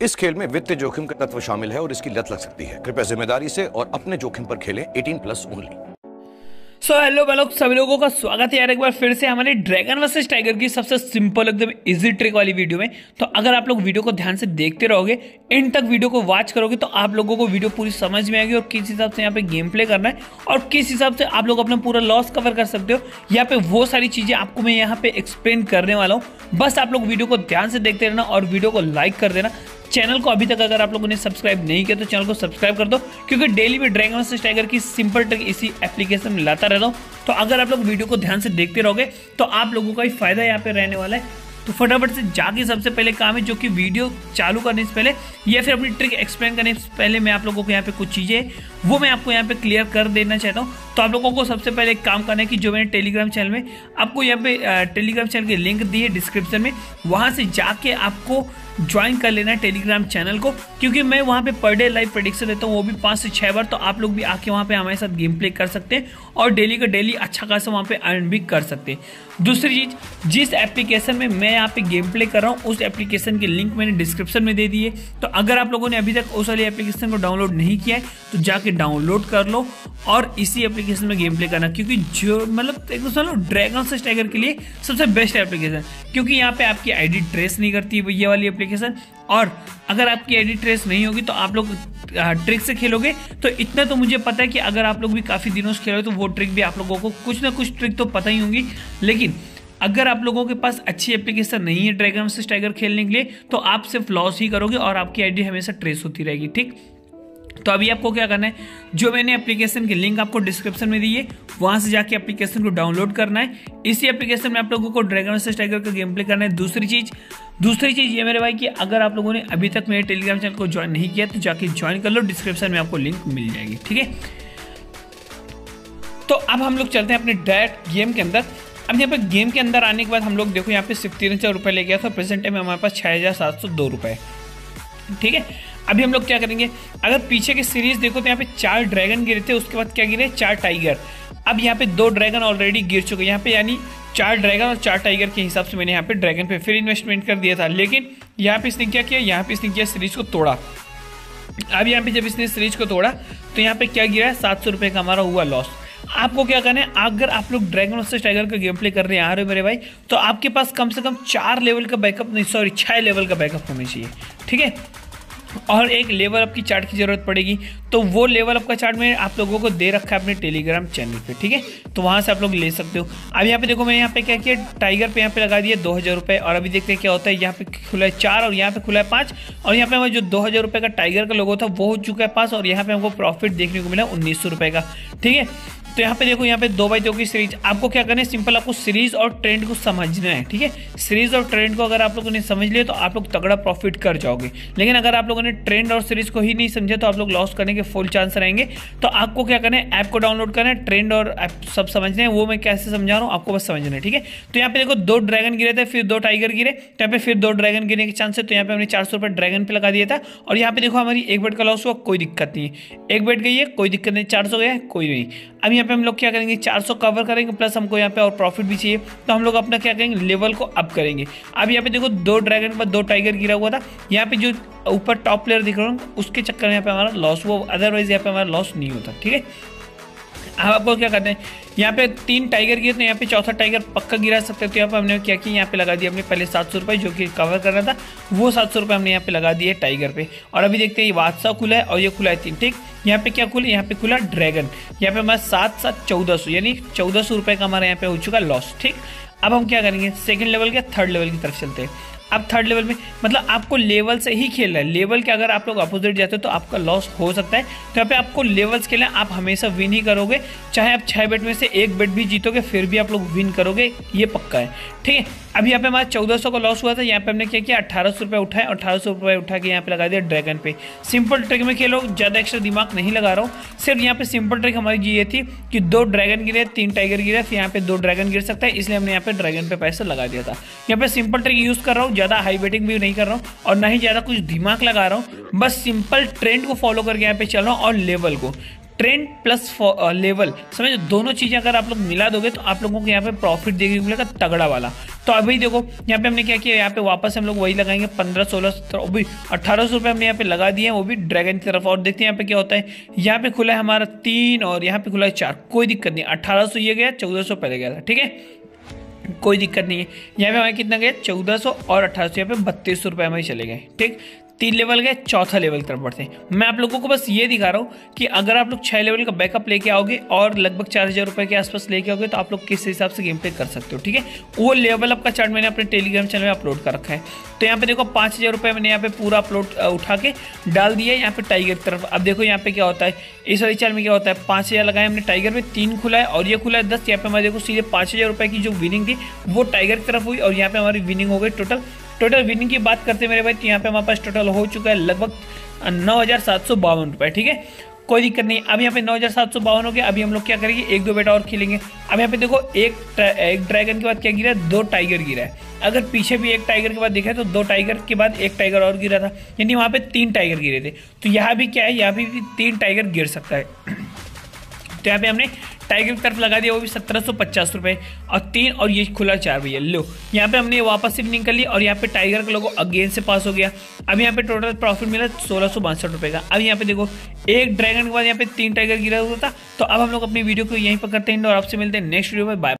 इस खेल में वित्तीय जोखिम का तत्व शामिल है और इसकी लत लग सकती है। कृपया ज़िम्मेदारी से और अपने जोखिम पर खेलें। 18 प्लस ओनली। सो हेलो भाई सभी लोगों का स्वागत है यार एक बार फिर से हमारे ड्रैगन वर्सेस टाइगर की सबसे सिंपल एकदम इजी ट्रिक वाली वीडियो में। तो अगर आप लोग वीडियो को ध्यान से देखते रहोगे, इन तक वीडियो को वॉच करोगे तो आप लोगों को वीडियो पूरी समझ में आएगी और किस हिसाब से यहाँ पे गेम प्ले करना है और किस हिसाब से आप लोग अपना पूरा लॉस कवर कर सकते हो। यहाँ पे वो सारी चीज़ें आपको मैं यहाँ पे एक्सप्लेन करने वाला हूँ। बस आप लोग वीडियो को ध्यान से देखते रहना और वीडियो को लाइक कर देना। चैनल को अभी तक अगर आप लोगों ने सब्सक्राइब नहीं किया तो चैनल को सब्सक्राइब कर दो, क्योंकि डेली में ड्रैगन वर्सेस टाइगर की सिंपल ट्रिक इसी एप्लीकेशन में लाता रहता हूँ। तो अगर आप लोग वीडियो को ध्यान से देखते रहोगे तो आप लोगों का ही फ़ायदा यहाँ पे रहने वाला है। तो फटाफट से जाके सबसे पहले काम है, जो कि वीडियो चालू करने से पहले, या फिर अपनी ट्रिक एक्सप्लेन करने से पहले मैं आप लोगों को यहाँ पे कुछ चीज़ें, वो मैं आपको यहाँ पे क्लियर कर देना चाहता हूँ। तो आप लोगों को सबसे पहले एक काम करना है कि जो मैंने टेलीग्राम चैनल में आपको यहाँ पे टेलीग्राम चैनल की लिंक दी है डिस्क्रिप्शन में, वहाँ से जाके आपको ज्वाइन कर लेना है टेलीग्राम चैनल को, क्योंकि मैं वहाँ पे पर डे लाइव प्रेडिक्शन देता हूँ, वो भी पाँच से छः बार तो आप लोग भी आके वहाँ पे हमारे साथ गेम प्ले कर सकते हैं और डेली का डेली अच्छा खासा वहाँ पे अर्न भी कर सकते हैं। दूसरी चीज़, जिस एप्लीकेशन में मैं यहाँ पे गेम प्ले कर रहा हूँ, उस एप्लीकेशन की लिंक मैंने डिस्क्रिप्शन में दे दी है। तो अगर आप लोगों ने अभी तक उस वाली एप्लीकेशन को डाउनलोड नहीं किया है तो जाके डाउनलोड कर लो और इसी एप्लीकेशन में गेम प्ले करना, क्योंकि जो मतलब एक तो ड्रैगन से टाइगर के लिए सबसे बेस्ट एप्लीकेशन क्योंकि यहाँ पे आपकी आईडी ट्रेस नहीं करती ये वाली एप्लीकेशन और अगर आपकी आईडी ट्रेस नहीं होगी तो आप लोग ट्रिक से खेलोगे तो इतना तो मुझे पता है कि अगर आप लोग भी काफ़ी दिनों से खेलोगे तो वो ट्रिक भी आप लोगों को, कुछ ना कुछ ट्रिक तो पता ही होंगी, लेकिन अगर आप लोगों के पास अच्छी एप्लीकेशन नहीं है ड्रैगन से टाइगर खेलने के लिए तो आप सिर्फ़ लॉस ही करोगे और आपकी आईडी हमेशा ट्रेस होती रहेगी, ठीक? तो अभी आपको क्या करना है? जो मैंने एप्लीकेशन की लिंक आपको डिस्क्रिप्शन में दी है, वहाँ से जाके एप्लीकेशन को डाउनलोड करना है। इसी एप्लीकेशन में आप लोगों को ड्रैगन से टाइगर का गेम प्ले करना है। दूसरी चीज़ दूसरी चीज़ ये मेरे भाई कि अगर आप लोगों ने अभी तक मेरे टेलीग्राम चैनल को ज्वाइन नहीं किया तो जाके ज्वाइन कर लो। डिस्क्रिप्शन में आपको लिंक मिल जाएगी, ठीक है? तो अब हम लोग चलते हैं अपने डायरेक्ट गेम के अंदर। अब यहाँ पे गेम के अंदर आने के बाद हम लोग देखो, यहाँ पे सिर्फ़ तीन हज़ार रुपये ले गया था प्रेजेंट टाइम हमारे पास छः हज़ार सात सौ दो रुपये ठीक है? अभी हम लोग क्या करेंगे? अगर पीछे की सीरीज़ देखो तो यहाँ पे चार ड्रैगन गिरे थे, उसके बाद क्या गिरे? चार टाइगर। अब यहाँ पे दो ड्रैगन ऑलरेडी गिर चुके हैं। यहाँ पे यानी चार ड्रैगन और चार टाइगर के हिसाब से मैंने यहाँ पे ड्रैगन पे फिर इन्वेस्टमेंट कर दिया था। लेकिन यहाँ पे इसने क्या किया? यहाँ पे इसने किया सीरीज़ को तोड़ा। अब यहाँ पे जब इसने सीरीज़ को तोड़ा तो यहाँ पे क्या गिरा सात सौ रुपये का हमारा हुआ लॉस आपको क्या करना है? अगर आप लोग ड्रैगन वर्सेस टाइगर का गेम प्ले कर रहे हैं, आ रहे हो मेरे भाई तो आपके पास कम से कम चार लेवल का बैकअप नहीं सॉरी छः लेवल का बैकअप होना चाहिए। ठीक है? और एक लेवल अप की चार्ट की ज़रूरत पड़ेगी। तो वो लेवल अप का चार्ट में आप लोगों को दे रखा है अपने टेलीग्राम चैनल पे, ठीक है? तो वहाँ से आप लोग ले सकते हो। अब यहाँ पे देखो, मैंने यहाँ पे क्या किया? टाइगर पे यहाँ पे लगा दिया दो हज़ार रुपये और अभी देखते हैं क्या होता है। यहाँ पे खुला है चार और यहाँ पे खुला है पाँच और यहाँ पे हमारे जो दो हज़ार रुपये का टाइगर का लोगो था, वो हो चुका है पास और यहाँ पे हमको प्रॉफिट देखने को मिला उन्नीस सौ का, ठीक है? तो यहाँ पे देखो, यहाँ पे दो बाई दो की सीरीज़ आपको क्या करना है? सिंपल आपको सीरीज़ और ट्रेंड को समझना है, ठीक है? सीरीज़ और ट्रेंड को अगर आप लोगों ने समझ लिया तो आप लोग तगड़ा प्रॉफिट कर जाओगे। लेकिन अगर आप लोगों ने ट्रेंड और सीरीज़ को ही नहीं समझे तो आप लोग लॉस करने के फुल चांस रहेंगे। तो आपको क्या करना है? ऐप को डाउनलोड करना है ट्रेंड और ऐप सब समझना है। वो मैं कैसे समझा रहा हूँ? आपको बस समझना है, ठीक है? तो यहाँ पे देखो, दो ड्रैगन गिरे थे, फिर दो टाइगर गिरे। तो यहाँ पे फिर दो ड्रैगन गिरने के चांस है तो यहाँ पे हमने चार सौ ड्रैगन पे लगा दिया था। और यहाँ पे देखो, हमारी एक बेट का लॉस हुआ, कोई दिक्कत नहीं है। एक बेट गई है, कोई दिक्कत नहीं, चार सौ गया कोई नहीं। अब यहाँ पे हम लोग क्या करेंगे? 400 कवर करेंगे प्लस हमको यहाँ पे और प्रॉफिट भी चाहिए। तो हम लोग अपना क्या करेंगे? लेवल को अप करेंगे। अब यहाँ पे देखो, दो ड्रैगन के बाद दो टाइगर गिरा हुआ था। यहाँ पे जो ऊपर टॉप प्लेयर दिख रहा हूँ, उसके चक्कर में यहाँ पे हमारा लॉस हुआ। अदरवाइज़ यहाँ पे हमारा लॉस नहीं होता, ठीक है? अब आपको क्या करते हैं? यहाँ पे तीन टाइगर गिरे तो यहाँ पे चौथा टाइगर पक्का गिरा सकते हैं तो यहाँ पे हमने क्या किया? यहाँ पे लगा दिया हमने पहले सात सौ रुपये जो कि कवर करना था। वो सात सौ रुपये हमने यहाँ पे लगा दिए टाइगर पे। और अभी देखते हैं, ये बादशाह खुला है और ये खुला है तीन, ठीक? यहाँ पे क्या खुला यहाँ पे खुला ड्रैगन यहाँ पे हमारा सात सात चौदह सौ, यानी चौदह सौ रुपये का हमारा यहाँ पे हो चुका लॉस ठीक? अब हम क्या करेंगे? सेकंड लेवल के थर्ड लेवल की तरफ़ चलते हैं। अब थर्ड लेवल में मतलब आपको लेवल से ही खेलना है। लेवल के अगर आप लोग अपोजिट जाते हो तो आपका लॉस हो सकता है। तो यहाँ पे आपको लेवल्स खेलना आप हमेशा विन ही करोगे। चाहे आप छः बेट में से एक बेट भी जीतोगे, फिर भी आप लोग विन करोगे, ये पक्का है। ठीक है? अब यहाँ पे हमारा चौदह सौ का लॉस हुआ था। यहाँ पे हमने क्या किया? अठारह सौ रुपये उठाए अठारह सौ रुपये उठा के यहाँ पे लगा दिया ड्रैगन पे सिंपल ट्रिक में खेलो, ज़्यादा एक्स्ट्रा दिमाग नहीं लगा रहा हूँ। सिर्फ़ यहाँ पे सिंपल ट्रिक हमारी ये थी कि दो ड्रैगन गिरे, तीन टाइगर गिरे, फिर यहाँ पे दो ड्रैगन गिर सकता है। इसलिए हमने यहाँ पे ड्रैगन पे पैसा लगा दिया था। यहाँ पे सिंपल ट्रिक यूज़ कर रहा हूँ। ज़्यादा हाई बेटिंग भी नहीं कर रहा हूँ और ना ही ज़्यादा कुछ दिमाग लगा रहा हूँ। बस सिंपल ट्रेंड को फॉलो करके यहाँ पे चल रहा हूँ और लेवल को। ट्रेंड प्लस लेवल समझ? दोनों चीज़ें अगर आप लोग मिला दोगे तो आप लोगों को यहाँ पे प्रॉफिट देखने को मिलेगा तगड़ा वाला। तो अभी देखो, यहाँ पे हमने क्या किया? यहाँ पे वापस हम लोग वही लगाएँगे पंद्रह सोलह सत्रह अभी अट्ठारह सौ रुपये हमने यहाँ पे लगा दिए हैं, वो भी ड्रैगन की तरफ़। और देखते हैं यहाँ पे क्या होता है। यहाँ पे खुला है हमारा तीन और यहाँ पे खुला है चार। कोई दिक्कत नहीं। अट्ठारह सौ ये गया, चौदह सौ पहले गया था। ठीक है? कोई दिक्कत नहीं है। यहाँ पे हमारे कितना गया चौदह सौ और अठारह सौ यहाँ पे बत्तीस सौ रुपये हमारे चले गए। ठीक? तीन लेवल गए, चौथा लेवल की तरफ़ बढ़ते हैं। मैं आप लोगों को बस ये दिखा रहा हूँ कि अगर आप लोग छः लेवल का बैकअप लेके आओगे और लगभग चार हज़ार रुपये के आसपास लेके आओगे तो आप लोग किस हिसाब से गेम प्ले कर सकते हो, ठीक है? वो लेवल अप का चार्ट मैंने अपने टेलीग्राम चैनल में अपलोड कर रखा है। तो यहाँ पे देखो, पाँच हज़ार रुपये मैंने यहाँ पे पूरा अपलोड उठा के डाल दिया है यहाँ पे टाइगर की तरफ़। अब देखो यहाँ पे क्या होता है, इस वाली चार्ट में क्या होता है, पाँच हज़ार लगाए हमने टाइगर में, तीन खुला है और ये खुला है दस, यहाँ पे हमारे देखो सीधे पाँच हज़ार रुपये की जो विनिंग थी, वो टाइगर की तरफ़ हुई और यहाँ पे हमारी विनिंग हो गई टोटल टोटल विनिंग की बात करते हैं मेरे भाई तो यहाँ पे हमारे पास टोटल हो चुका है लगभग नौ हज़ार सात सौ बावन रुपये ठीक है? कोई दिक्कत नहीं। अब यहाँ पे नौ हज़ार सात सौ बावन हो गया। अभी हम लोग क्या करेंगे? एक दो बेटा और खेलेंगे। अब यहाँ पे देखो, एक एक ड्रैगन के बाद क्या गिरा है? दो टाइगर गिरा है। अगर पीछे भी एक टाइगर के बाद देखा तो दो टाइगर के बाद एक टाइगर और गिरा था। यानी वहाँ पे तीन टाइगर गिरे थे। तो यहाँ भी क्या है? यहाँ भी तीन टाइगर गिर सकता है। तो यहाँ पे हमने टाइगर की तरफ़ लगा दिया, वो भी सत्रह सौ पचास रुपये और तीन, और ये खुला चार भैया, लो। यहाँ पे हमने वापस से निकल ली और यहाँ पे टाइगर का लोगो अगेन से पास हो गया। अब यहाँ पे टोटल प्रॉफिट मिला सोलह सौ बासठ रुपये का। अब यहाँ पे देखो, एक ड्रैगन के बाद यहाँ पे तीन टाइगर गिरा हुआ था। तो अब हम लोग अपनी वीडियो को यहीं पर करते हैं, और आपसे मिलते हैं नेक्स्ट वीडियो में। बाय